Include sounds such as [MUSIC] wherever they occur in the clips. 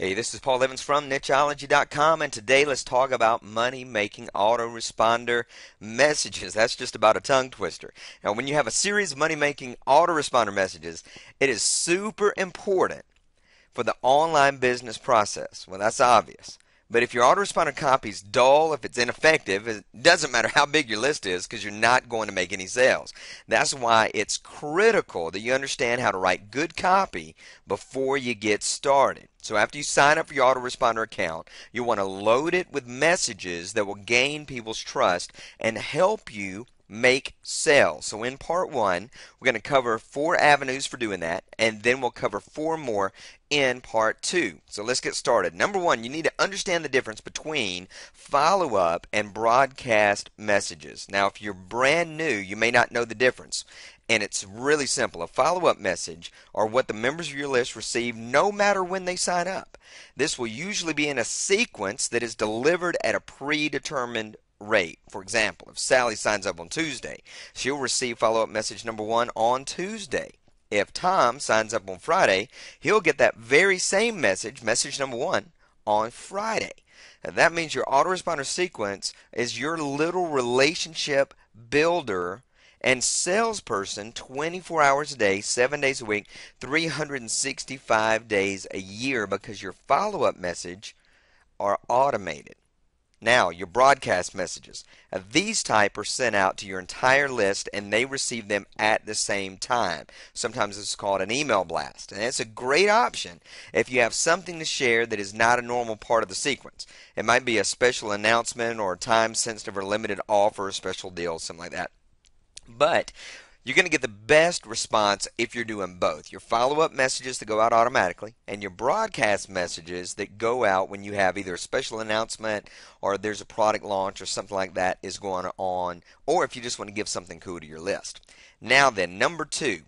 Hey, this is Paul Evans from Nicheology.com, and today let's talk about money making autoresponder messages. That's just about a tongue twister. Now, when you have a series of money making autoresponder messages, it is super important for the online business process. Well, that's obvious. But if your autoresponder copy is dull, if it's ineffective, it doesn't matter how big your list is because you're not going to make any sales. That's why it's critical that you understand how to write good copy before you get started. So after you sign up for your autoresponder account, you want to load it with messages that will gain people's trust and help you make sales. So in part one, we're going to cover four avenues for doing that, and then we'll cover four more in part two. So let's get started. Number one, you need to understand the difference between follow up and broadcast messages. Now, if you're brand new, you may not know the difference. And it's really simple. A follow up message are what the members of your list receive no matter when they sign up. This will usually be in a sequence that is delivered at a predetermined rate. For example, if Sally signs up on Tuesday, she'll receive follow up message number one on Tuesday. If Tom signs up on Friday, he'll get that very same message, message number one, on Friday. And that means your autoresponder sequence is your little relationship builder and salesperson 24 hours a day, 7 days a week, 365 days a year because your follow up message are automated. Now, your broadcast messages. Now, these type are sent out to your entire list and they receive them at the same time. Sometimes it's called an email blast. And it's a great option if you have something to share that is not a normal part of the sequence. It might be a special announcement or a time sensitive or limited offer, a special deal, something like that. But you're going to get the best response if you're doing both. Your follow up messages that go out automatically and your broadcast messages that go out when you have either a special announcement or there's a product launch or something like that is going on, or if you just want to give something cool to your list. Now, then, number two,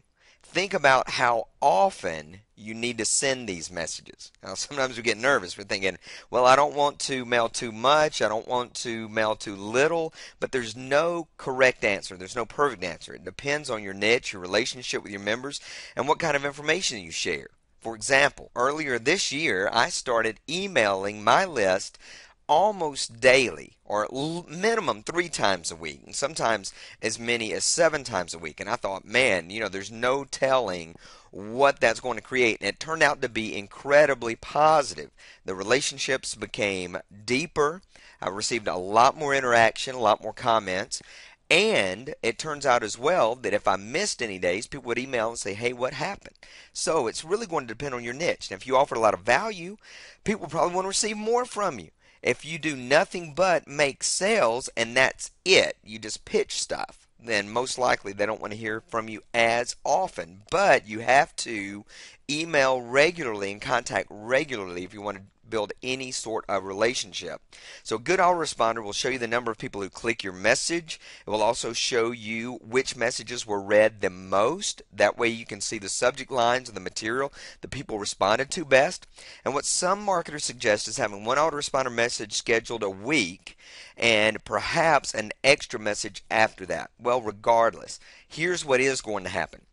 think about how often you need to send these messages. Now, [LAUGHS] sometimes we get nervous. We're thinking, well, I don't want to mail too much. I don't want to mail too little. But there's no correct answer. There's no perfect answer. It depends on your niche, your relationship with your members, and what kind of information you share. For example, earlier this year, I started emailing my list almost daily or minimum three times a week and sometimes as many as seven times a week and i thought man you know there's no telling what that's going to create and it turned out to be incredibly positive the relationships became deeper i received a lot more interaction a lot more comments and it turns out as well that if I missed any days, people would email and say, hey, what happened? So it's really going to depend on your niche. And if you offer a lot of value, people probably want to receive more from you. If you do nothing but make sales and that's it, you just pitch stuff, then most likely they don't want to hear from you as often. But you have to email regularly and contact regularly if you want to build any sort of relationship. So Good Autoresponder will show you the number of people who click your message. It will also show you which messages were read the most. That way you can see the subject lines and the material that people responded to best. And what some marketers suggest is having one autoresponder message scheduled a week and perhaps an extra message after that. Well, regardless, here's what is going to happen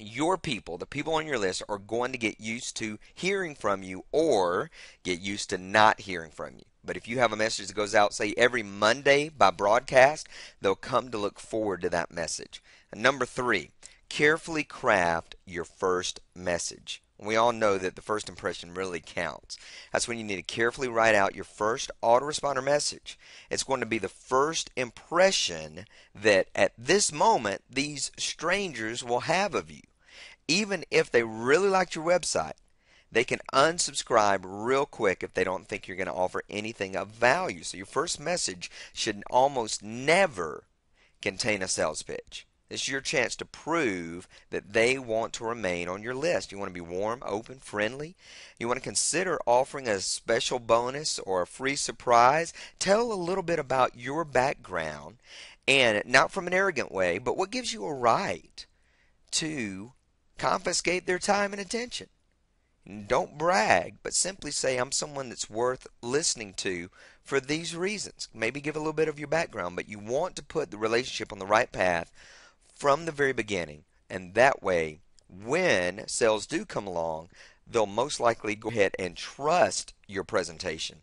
your people, the people on your list, are going to get used to hearing from you or get used to not hearing from you. But if you have a message that goes out, say, every Monday by broadcast, they'll come to look forward to that message. And number three, carefully craft your first message. We all know that the first impression really counts. That's when you need to carefully write out your first autoresponder message. It's going to be the first impression that at this moment these strangers will have of you even if they really liked your website, they can unsubscribe real quick if they don't think you're going to offer anything of value. So your first message should almost never contain a sales pitch. This is your chance to prove that they want to remain on your list. You want to be warm, open, friendly. You want to consider offering a special bonus or a free surprise. Tell a little bit about your background and not from an arrogant way, but what gives you a right to confiscate their time and attention. Don't brag, but simply say, I'm someone that's worth listening to for these reasons. Maybe give a little bit of your background, but you want to put the relationship on the right path from the very beginning. And that way, when sales do come along, they'll most likely go ahead and trust your presentation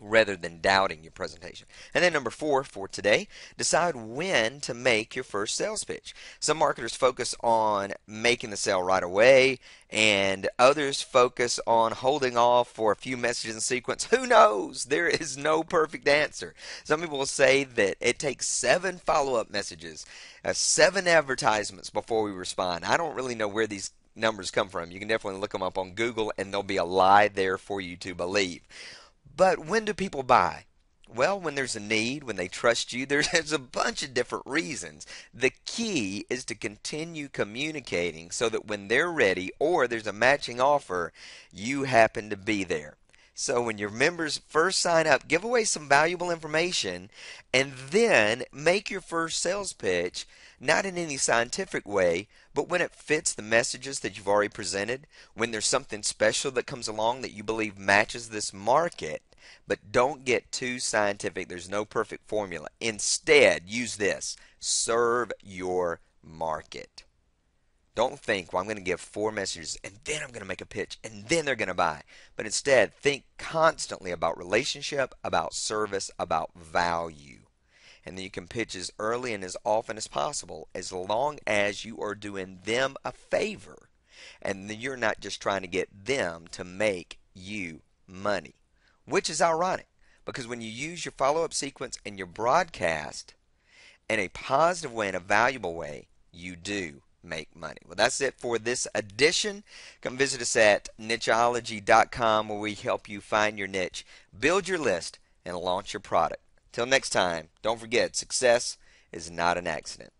rather than doubting your presentation. And then number four for today, decide when to make your first sales pitch. Some marketers focus on making the sale right away, and others focus on holding off for a few messages in sequence. Who knows? There is no perfect answer. Some people will say that it takes seven follow up messages, uh, seven advertisements before we respond. I don't really know where these numbers come from. You can definitely look them up on Google, and there'll be a lie there for you to believe. But when do people buy? Well, when there's a need, when they trust you, [LAUGHS] there's a bunch of different reasons. The key is to continue communicating so that when they're ready or there's a matching offer, you happen to be there. So when your members first sign up, give away some valuable information and then make your first sales pitch, not in any scientific way, but when it fits the messages that you've already presented, when there's something special that comes along that you believe matches this market, but don't get too scientific. There's no perfect formula. Instead, use this serve your market. Don't think, well, I'm going to give four messages and then I'm going to make a pitch and then they're going to buy. But instead, think constantly about relationship, about service, about value. And then you can pitch as early and as often as possible as long as you are doing them a favor. And then you're not just trying to get them to make you money. Which is ironic because when you use your follow up sequence and your broadcast in a positive way, in a valuable way, you do make money. Well, that's it for this edition. Come visit us at nicheology.com where we help you find your niche, build your list, and launch your product. Till next time, don't forget success is not an accident.